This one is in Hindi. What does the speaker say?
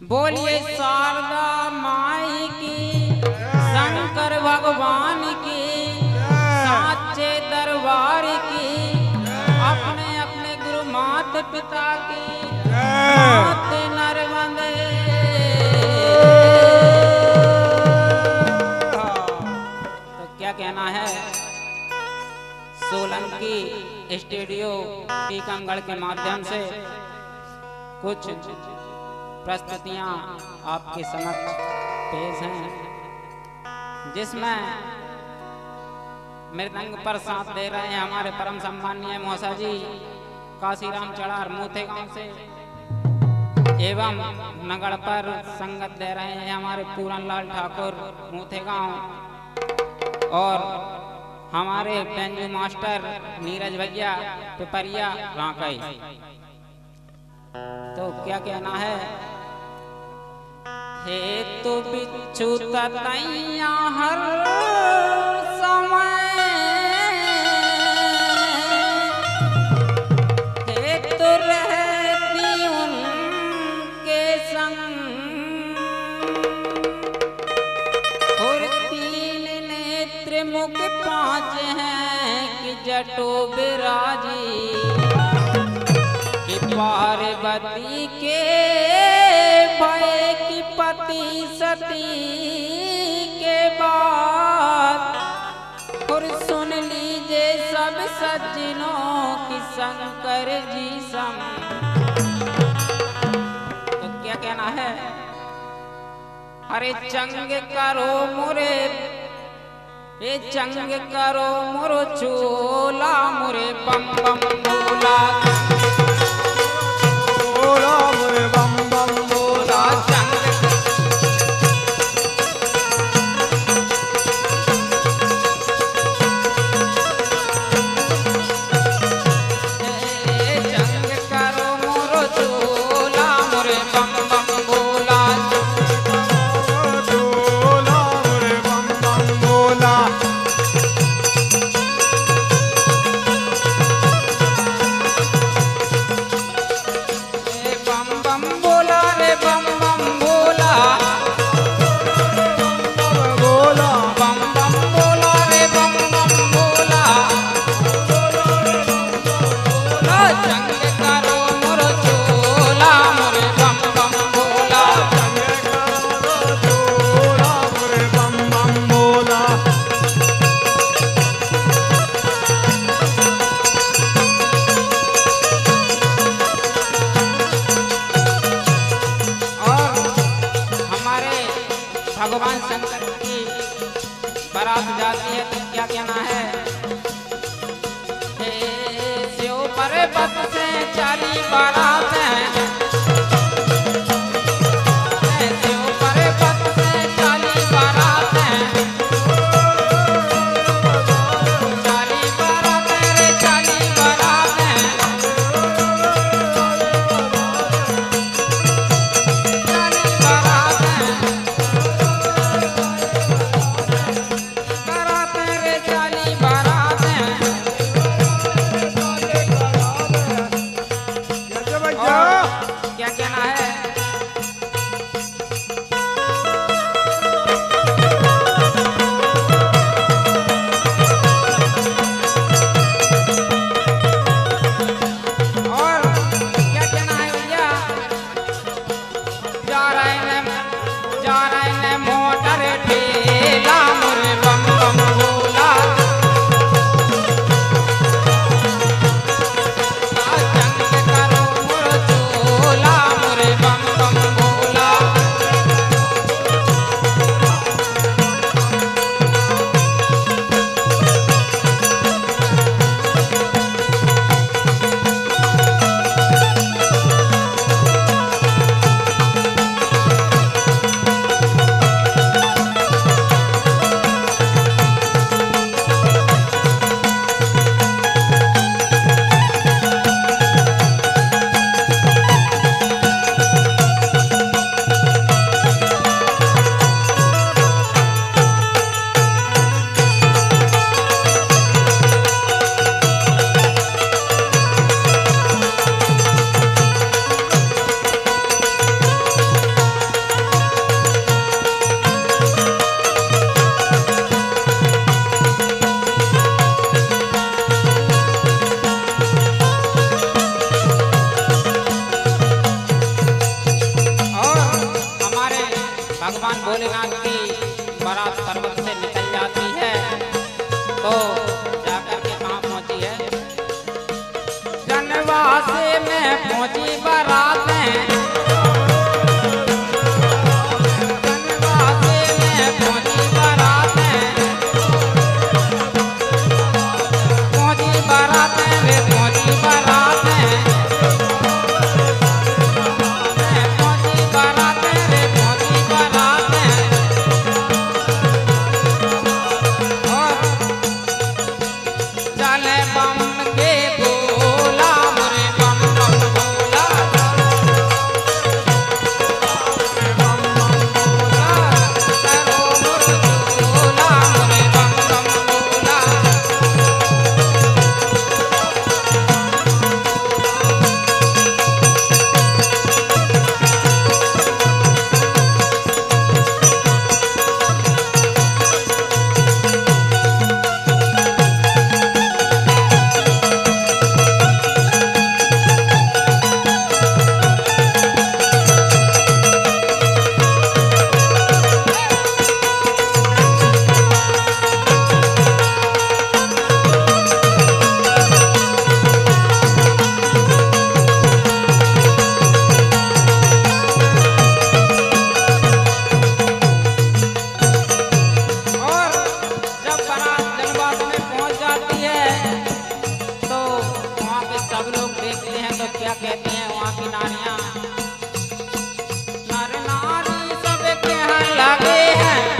बोलिए शारदा माई की, शंकर भगवान की, साचे दरबार की, अपने अपने गुरु माता पिता की तो क्या कहना है? सोलंकी स्टूडियो टीकमगढ़ के माध्यम से कुछ प्रस्तुतियाँ आपके समक्ष पेश हैं, जिसमें मृदंग पर साथ दे रहे हैं हमारे परम सम्मानीय मौसा जी, काशीराम चढ़ार मोथे गाँव से, एवं नगड़ पर संगत दे रहे हैं हमारे पूरन लाल ठाकुर मोथे गाँव, और हमारे पेंजू मास्टर नीरज भैया पिपरिया राकई। तो क्या कहना है? हे तो बिच्छू ततैया हर समय। हे तो रहती उनके संग। और तीन नेत्र मुख पाँच हैं कि जटो बिराजी। कि पार्वती के के बाद। और सुन लीजिए सब की शंकर जी सम। तो क्या कहना है? अरे चंग करो मुरे, ए चंग करो मुरो चोला मुरे, बम बोला बोला। भगवान शंकर की बारात जाती है तो क्या कहना है? शिव पर्वत से चाली बारात हे। 맞. मेला कहते हैं वहाँ की नारियाँ। नर नारी सब के लगे हैं।